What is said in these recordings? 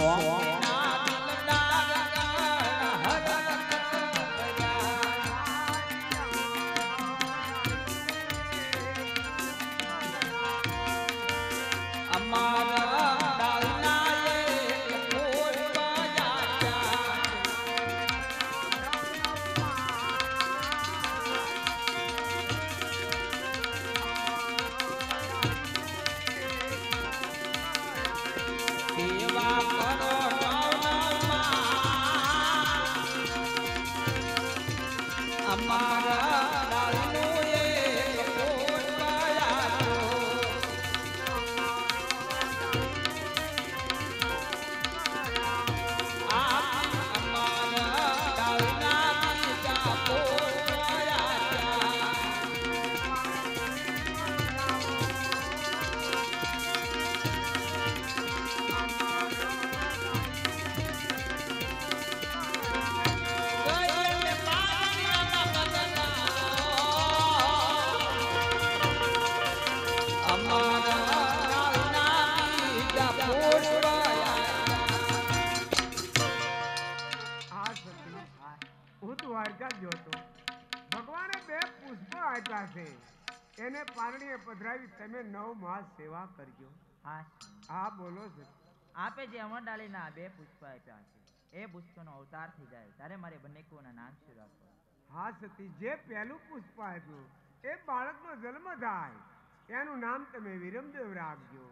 અમારા પધરાવી તમે નવ માસ સેવા કરજો. હા. હા બોલો સર. આપે જે અમર ડાલીના બે પુષ્પ આપ્યા છે એ પુષ્પનો અવતાર થઈ જાય. ત્યારે મારે બંને કોના નામ શું રાખવા? હા સતી જે પહેલું પુષ્પ આપ્યું એ બાળકનો જન્મ થાય. એનું નામ તમે વિરમદેવ રાખજો.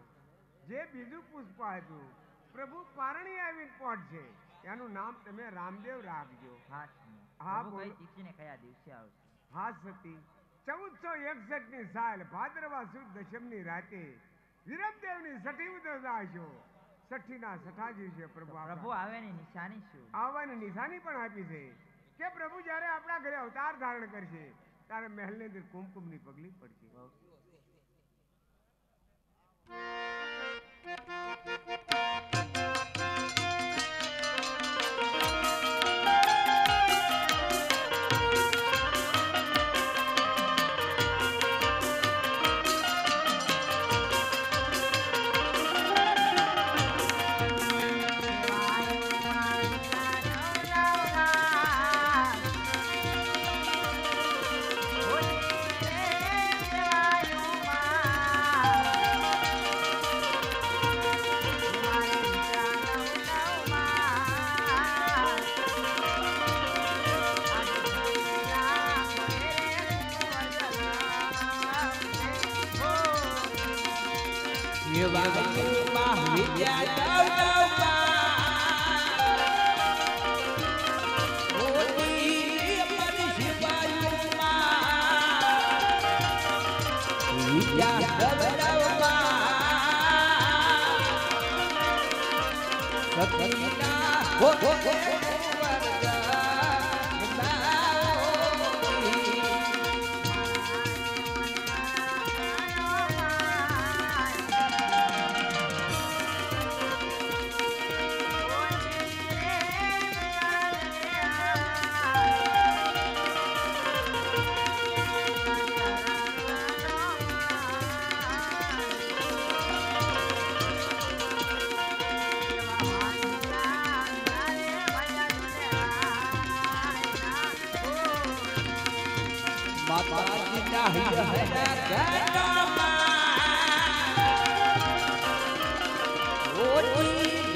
જે બીજું પુષ્પ આપ્યું પ્રભુ પારણી આવીને પહોંચશે. એનું નામ તમે રામદેવ રાખજો. હા હા, કઈ કયા દિવસે આવશે? હા સતી. ચૌદસો એકસઠની સાલ ભાદરવા સુદ દશમની રાતે વિરમદેવની સઠી ઉદરદાશો સઠી ના સઠા દિવસે પ્રભુ પ્રભુ આપણા. આવે ની નિશાની શું? આવવાની નિશાની પણ આપી છે. કે પ્રભુ જ્યારે આપણા ઘરે અવતાર ધારણ કરશે ત્યારે મહેલની અંદર કુમકુમની પગલી પડશે. એવામાં વિદ્યા દવદવા. ઓલી અમારી સિપાહીઓમાં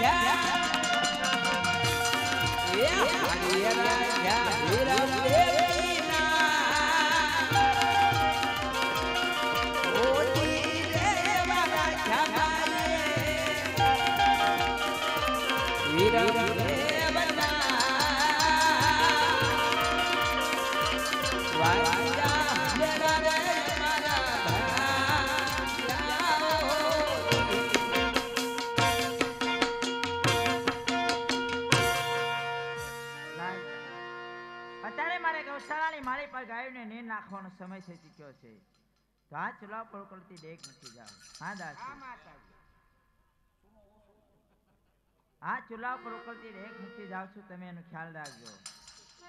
Yeah. નાખવાનો સમય થઈ ચૂક્યો છે? તો આ ચૂલા પર ઉકળતી ડેક નથી જાવ હા દાસ. આ ચૂલા પર ઉકળતી ડેક મૂકી જાવ છું તમે એનો ખ્યાલ રાખજો.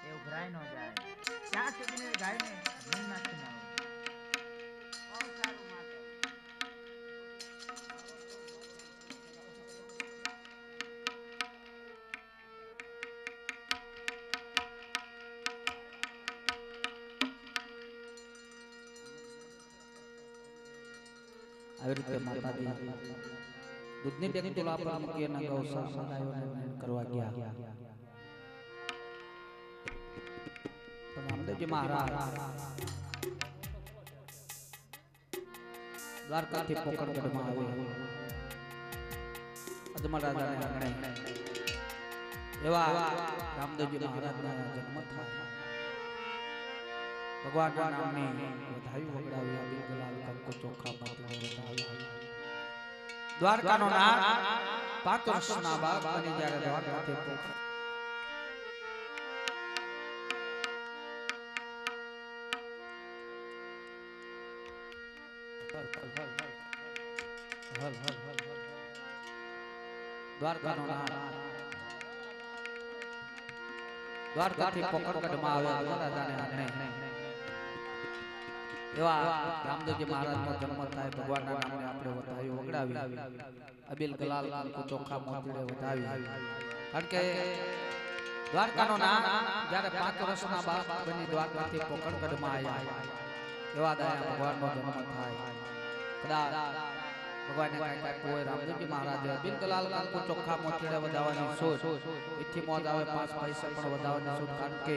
એ ઉભરાઈ ન જાય. ત્યાં સુધી ગાયને ભૂલ નાખી ના આવી રીતે માતાજી. દૂધની બે તુલા પર મૂકી અને ગાયોને કરવા ગયા. તો રામદેવજી મહારાજ. દ્વારકાથી પોકણગઢમાં આવે અજમલ રાજાને એવા રામદેવજી મહારાજના જન્મ થાય. ભગવાનના નામની વધાવી વગડાવી આવી ગલાલ કંકુ ચોખા પોકણગઢમાં આવ્યા રાજાને એવા રામદેવજી મહારાજનો જન્મ થાય, ભગવાનના નામે આપણે વધાવી, વગડાવી. અબિલ ગલાલ કંકુ ચોખા મોતીડે વધાવી. કારણ કે દ્વારકાનો નામ જ્યારે પાંચ વર્ષના બાપ બની દ્વારકાથી પોકણગઢમાં આવ્યા એવા દયા ભગવાનનો જન્મ થાય. કદાચ ભગવાનને કાંઈ રામદેવજી મહારાજે, અબિલ ગલાલ કંકુ ચોખા મોતીડે વધાવવાની સોચ એથી મોજ આવે, પાંચ પૈસા પણ વધાવવાની સોચ કારણ કે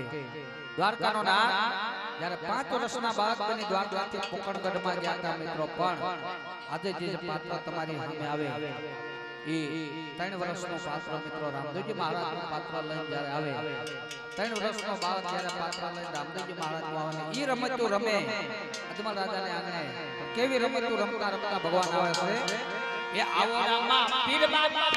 દ્વારકાનો નામ જ્યારે પાંચ વર્ષના બાળક બની દ્વારકાથી કોકણગઢમાં ગયા હતા મિત્રો. પણ આજે જે પાત્ર તમારી સામે આવે એ ત્રણ વર્ષનો પાત્ર મિત્રો રામદેવજી મહારાજનું પાત્ર લઈને જ્યારે આવે ત્રણ વર્ષનો બાળક જ્યારે પાત્ર લઈને રામદેવજી મહારાજનું આવે એ રમતું રમે. અજમલ રાજાને આંગણે કેવી રમતું રમતા રમતા ભગવાન આવે છે? એ આવો રામા પીર બાબા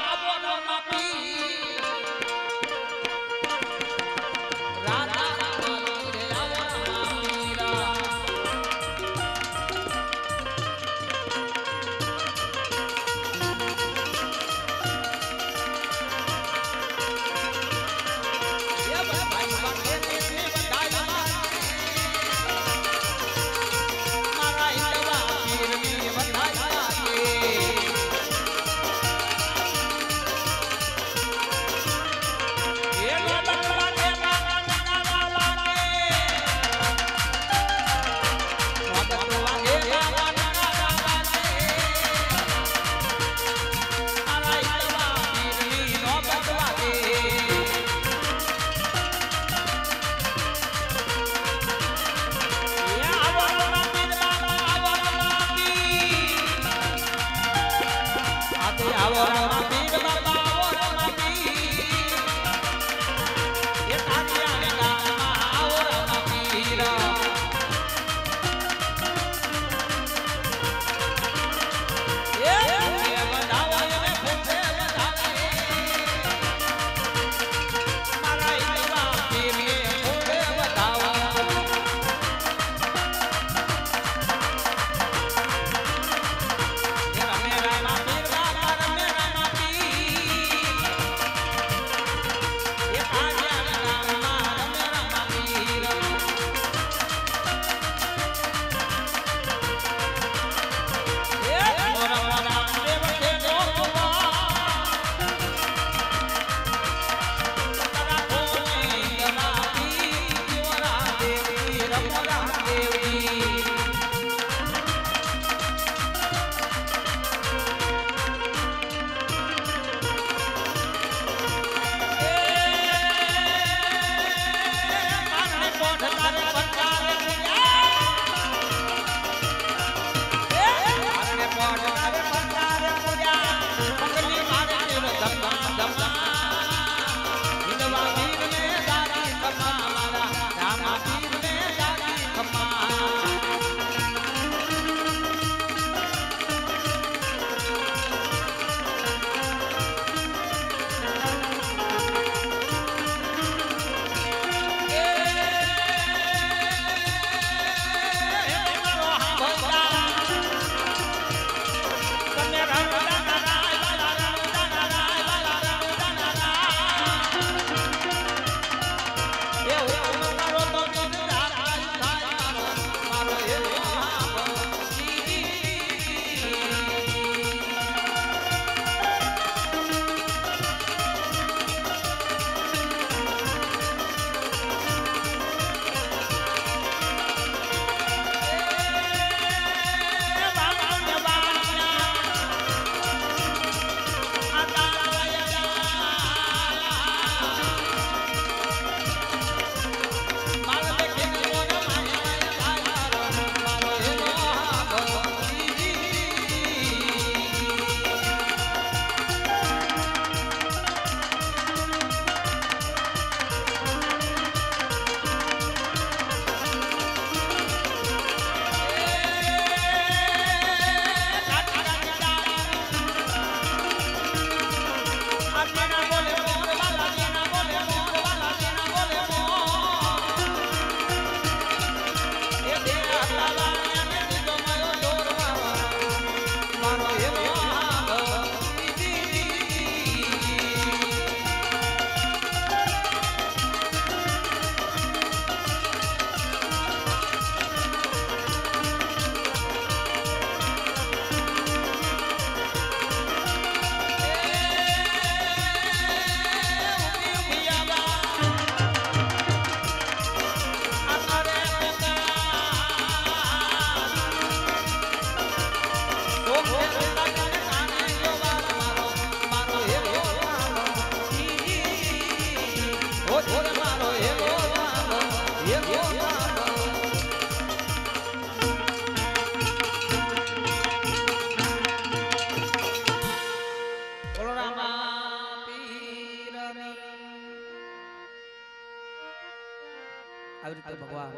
હાલ ભગવાન.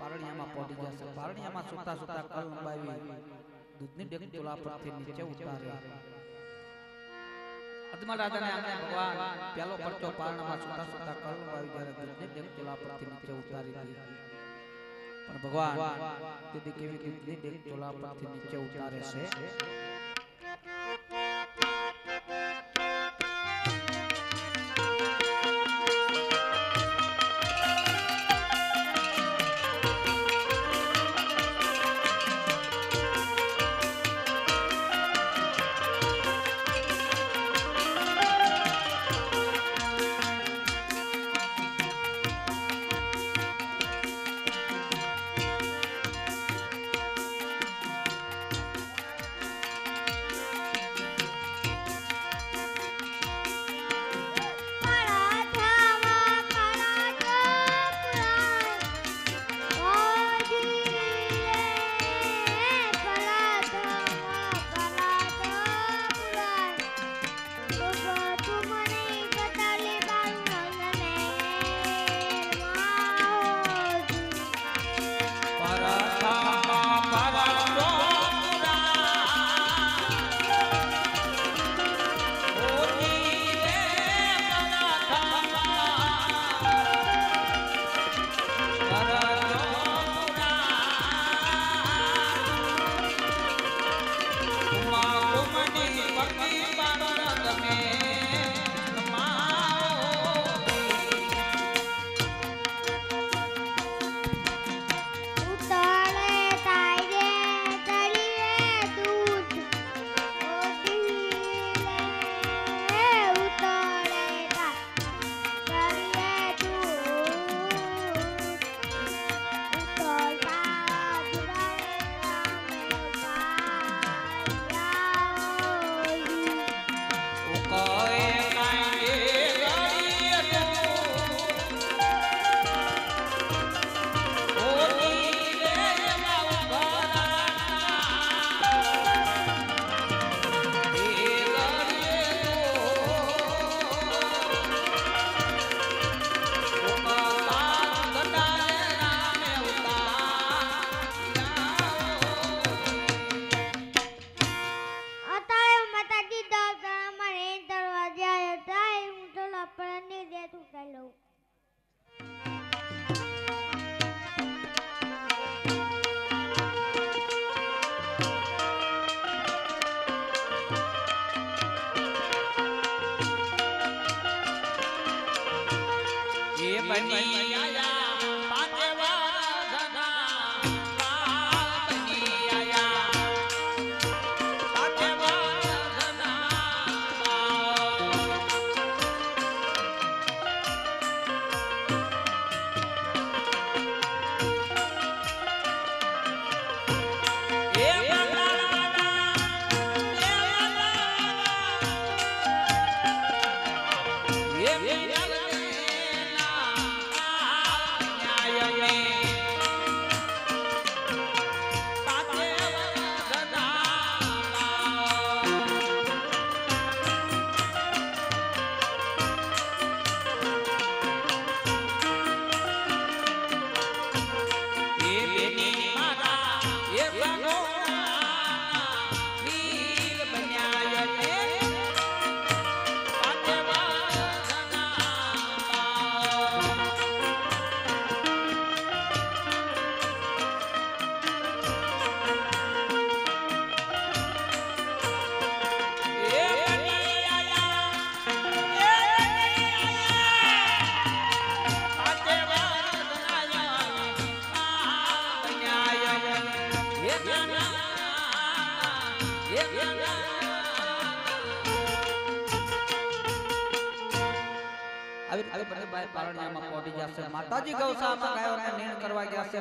પારણિયામાં પહોંચી જશે પારણિયામાં સુતા સુતા કલ લંબાવી દૂધની ડેક ચૂલા પરથી નીચે ઉતારે. અદમા રાજાને આંગણે ભગવાન પેલો પરચો પારણમાં સુતા સુતા કલ લંબાવી જ્યારે દૂધની ડેક ચૂલા પરથી નીચે ઉતારી દીધી પણ ભગવાન તેથી કેવી કેટલી ડેક ચોલા પરથી નીચે ઉતારે છે?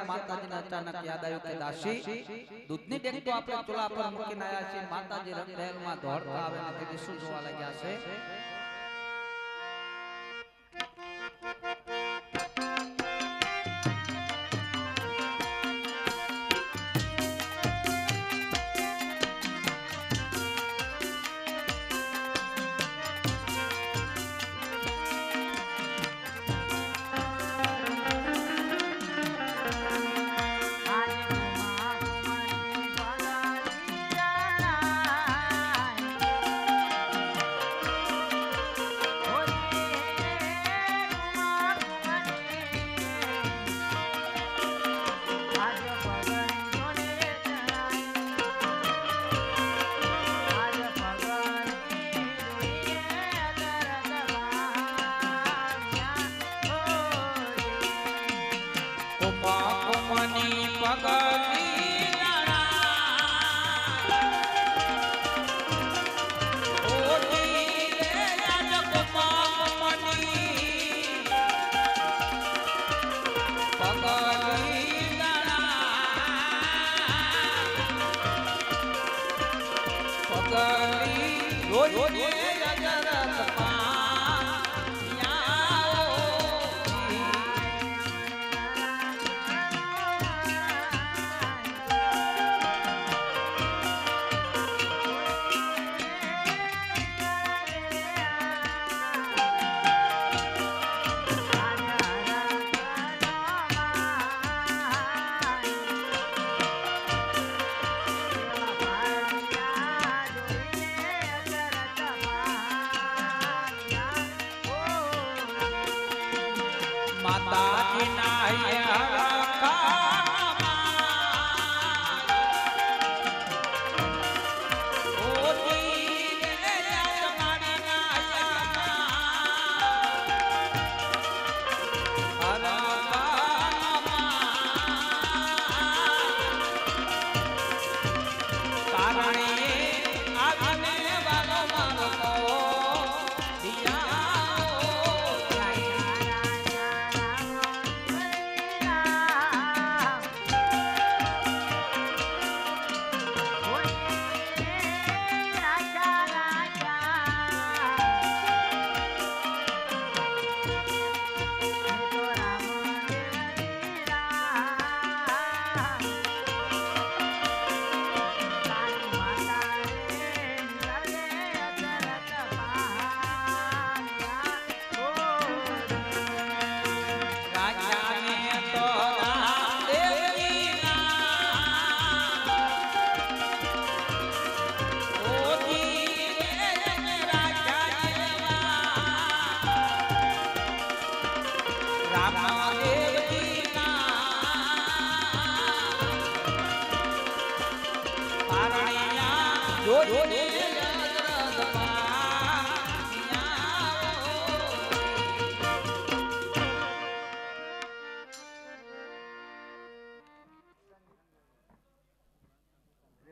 માતાજી ની અચાનક યાદ આવ્યું દૂધની ડેક તો આપણે ચોલા પર મૂકીને આવ્યા છીએ. માતાજી રંગમહેલમાં દોડતા આવે ને તેથી શું જોવા લાગ્યા છે?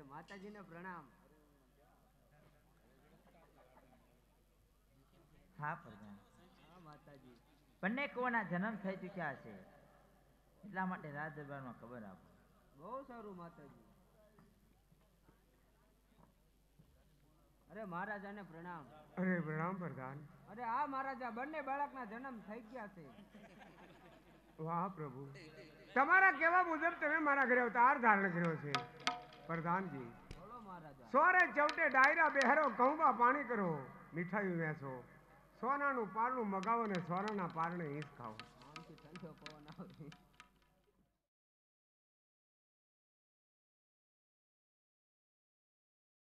માતાજીને પ્રણામ. હા પ્રધાન હા માતાજી બંને કોના જન્મ થઈ ચૂક્યા છે? એટલા માટે રાજ દરબારમાં ખબર આપો. બહુ સારું માતાજી. અરે મહારાજાને પ્રણામ. અરે પ્રણામ પ્રધાન. અરે આ મહારાજા બંને બાળકના જન્મ થઈ ગયા છે. વાહ પ્રભુ. તમારા કેવા મુજબ તમે મારા ઘરે અવતાર ધારણ કર્યો છે. પ્રધાનજી બોલો મહારાજા. સોરે ચૌટે ડાયરા બેહરો ઘઉંમાં પાણી કરો મીઠાઈ વેચો સોનાનું પારણું મગાવો ને સોનાના પારણે ઈસ ખાઓ.